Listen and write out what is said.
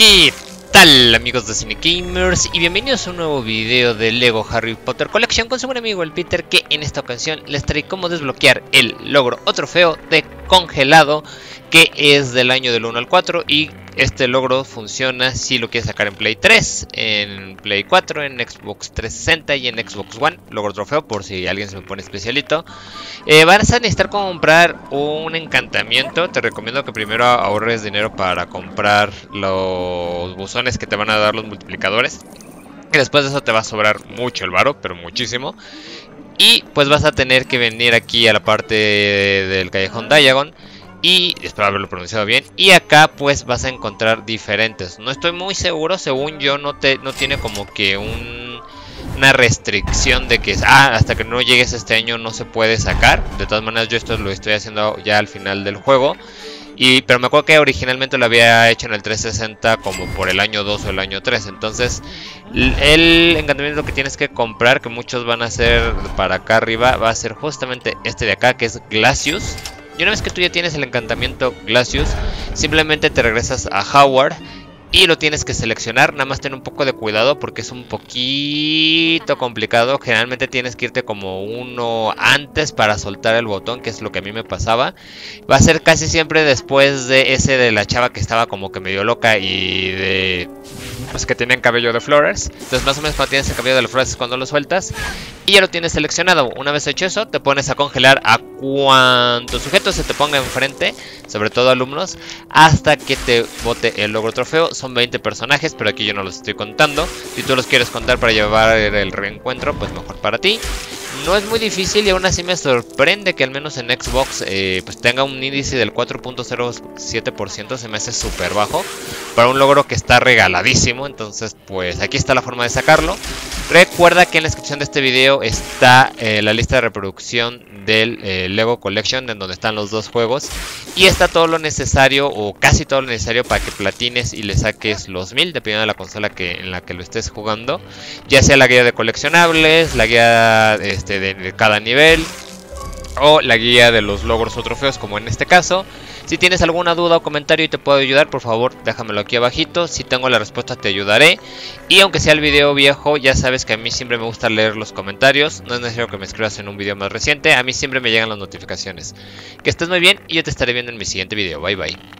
¿Qué tal amigos de Cine Gamers? Y bienvenidos a un nuevo video de LEGO Harry Potter Collection con su buen amigo el Peter que en esta ocasión les trae cómo desbloquear el logro o trofeo de congelado que es del año del 1 al 4 y este logro funciona si lo quieres sacar en Play 3, en Play 4, en Xbox 360 y en Xbox One. Logro trofeo por si alguien se me pone especialito. Eh, vas a necesitar comprar un encantamiento. Te recomiendo que primero ahorres dinero para comprar los buzones que te van a dar los multiplicadores. Y después de eso te va a sobrar mucho el varo, pero muchísimo. Y pues vas a tener que venir aquí a la parte del callejón Diagon y espero haberlo pronunciado bien y acá pues vas a encontrar diferentes. No estoy muy seguro según yo no te no tiene como que un, una restricción de que ah, hasta que no llegues este año no se puede sacar. De todas maneras yo esto lo estoy haciendo ya al final del juego y, pero me acuerdo que originalmente lo había hecho en el 360 como por el año 2 o el año 3. Entonces, el encantamiento que tienes que comprar, que muchos van a hacer para acá arriba, va a ser justamente este de acá, que es Glacius. Y una vez que tú ya tienes el encantamiento Glacius, simplemente te regresas a Howard y lo tienes que seleccionar. Nada más ten un poco de cuidado porque es un poquito complicado. Generalmente tienes que irte como uno antes para soltar el botón, que es lo que a mí me pasaba. Va a ser casi siempre después de ese de la chava que estaba como que medio loca y de pues que tienen cabello de flores. Entonces más o menos cuando tienes el cabello de las flores es cuando lo sueltas. Y ya lo tienes seleccionado. Una vez hecho eso, te pones a congelar a cuantos sujetos se te ponga enfrente, sobre todo alumnos, hasta que te bote el logro trofeo. Son 20 personajes, pero aquí yo no los estoy contando. Si tú los quieres contar para llevar el reencuentro, pues mejor para ti. No es muy difícil y aún así me sorprende que al menos en Xbox eh, pues tenga un índice del 4.07%, se me hace súper bajo para un logro que está regaladísimo, entonces pues aquí está la forma de sacarlo. Recuerda que en la descripción de este video está eh, la lista de reproducción del eh, Lego Collection en donde están los dos juegos y está todo lo necesario o casi todo lo necesario para que platines y le saques los 1000 dependiendo de la consola que, en la que lo estés jugando, ya sea la guía de coleccionables, la guía este, de cada nivel o la guía de los logros o trofeos como en este caso. Si tienes alguna duda o comentario y te puedo ayudar, por favor déjamelo aquí abajito. Si tengo la respuesta te ayudaré. Y aunque sea el video viejo, ya sabes que a mí siempre me gusta leer los comentarios. No es necesario que me escribas en un video más reciente. A mí siempre me llegan las notificaciones. Que estés muy bien y yo te estaré viendo en mi siguiente video. Bye bye.